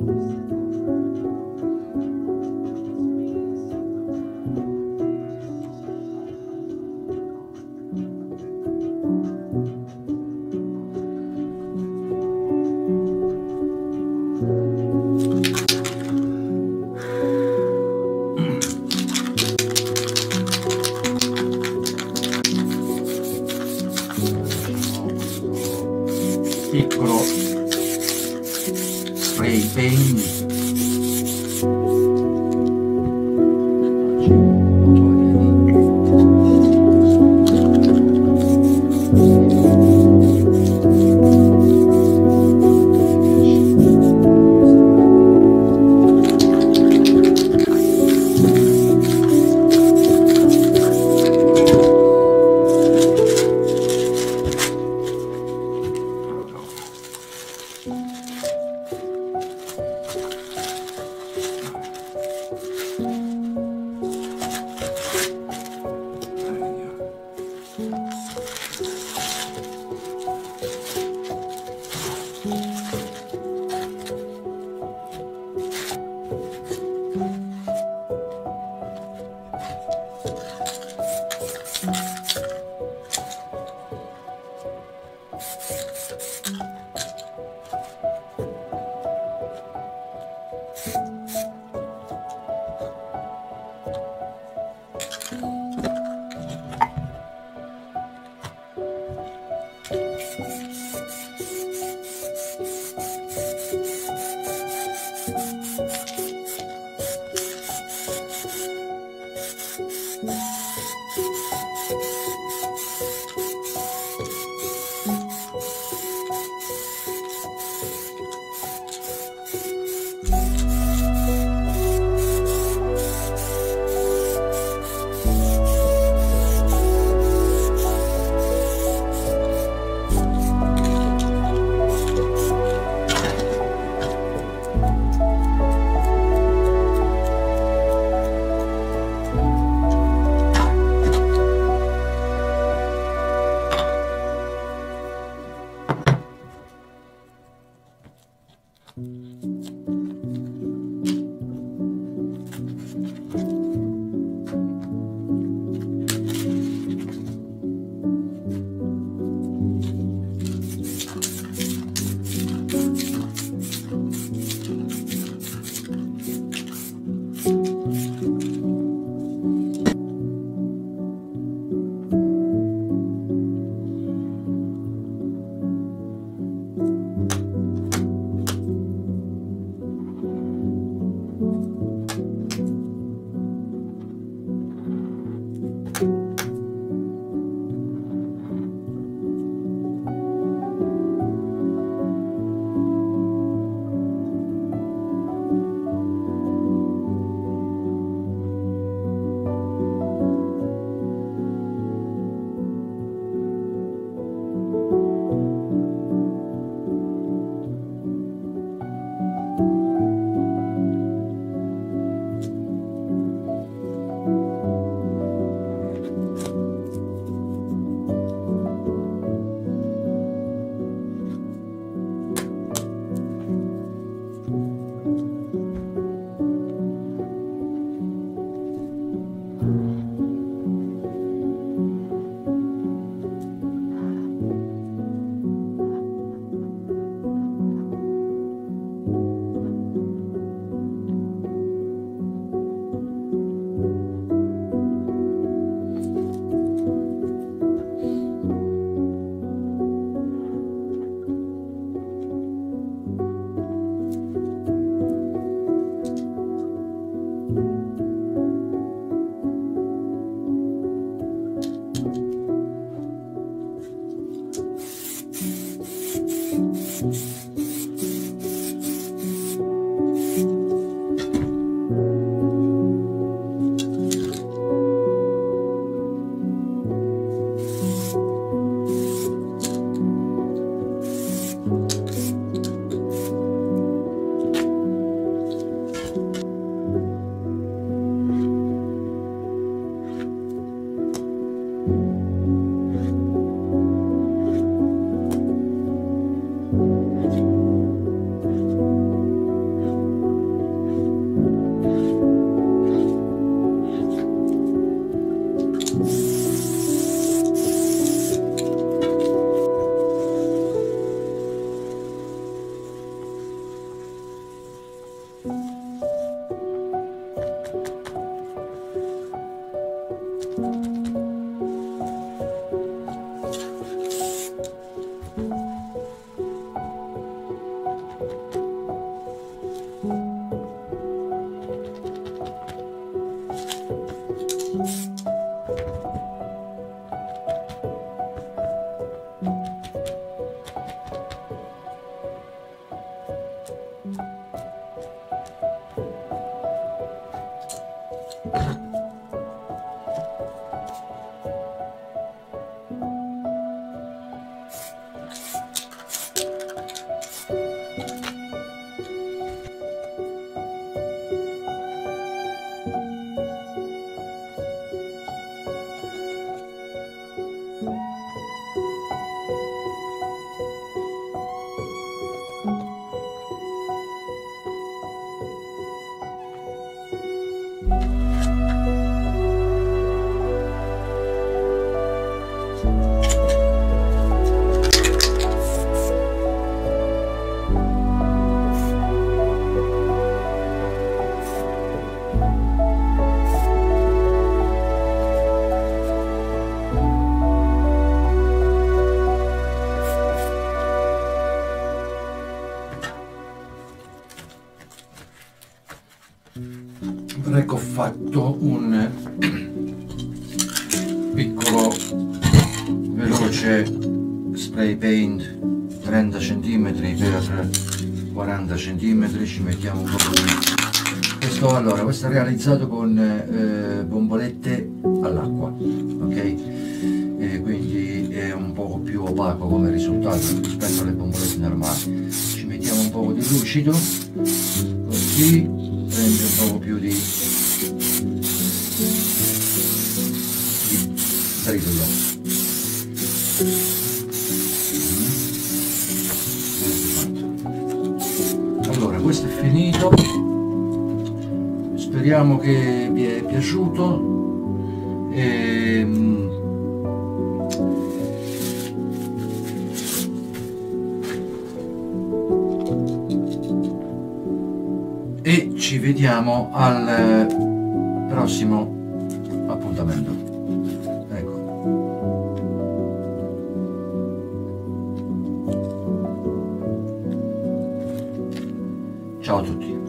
Piccolo Ecco ho fatto un piccolo veloce spray paint 30 cm per 40 cm ci mettiamo un po' di questo allora questo è realizzato con eh, bombolette all'acqua ok? E quindi è un poco più opaco come risultato rispetto alle bombolette normali. Ci mettiamo un po' di lucido così prende un po' più di, di stridolo allora questo è finito. Speriamo che vi è piaciuto. E, e ci vediamo al eh, prossimo appuntamento. Ecco. Ciao a tutti.